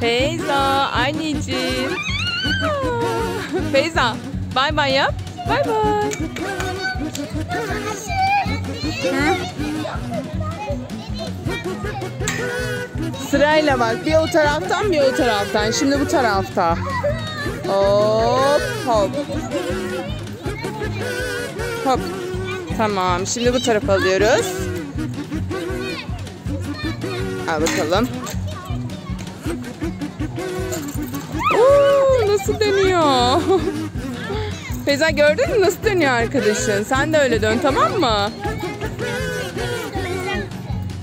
Feyza anneciğim. Feyza bay bay yap. Bay bay. Sırayla bak. Bir o taraftan bir o taraftan. Şimdi bu tarafta. Hop hop. Hop. Tamam. Şimdi bu tarafa alıyoruz. Al bakalım. Nasıl dönüyor? Feyza gördün mü nasıl dönüyor arkadaşın? Sen de öyle dön tamam mı?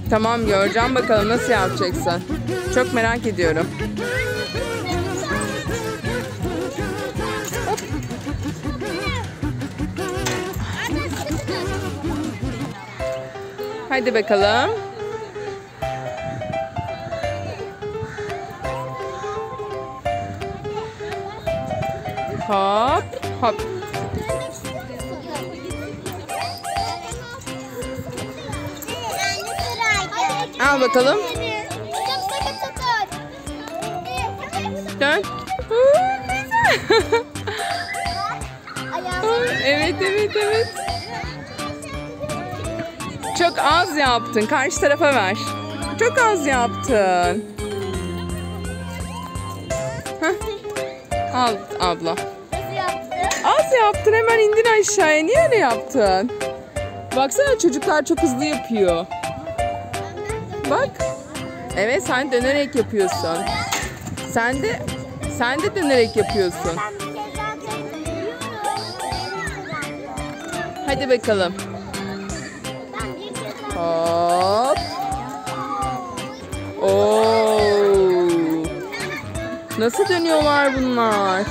Tamam göreceğim bakalım nasıl yapacaksın. Çok merak ediyorum. Hadi bakalım. Hop hop. Al bakalım. Dön. Evet evet evet. Çok az yaptın. Karşı tarafa ver. Çok az yaptın. Heh. Al abla. Az yaptın hemen indin aşağıya. Niye öyle yaptın? Baksana çocuklar çok hızlı yapıyor. Bak. Evet sen dönerek yapıyorsun. Sen de sen de dönerek yapıyorsun. Hadi bakalım. Hop. Oo. Nasıl dönüyorlar bunlar?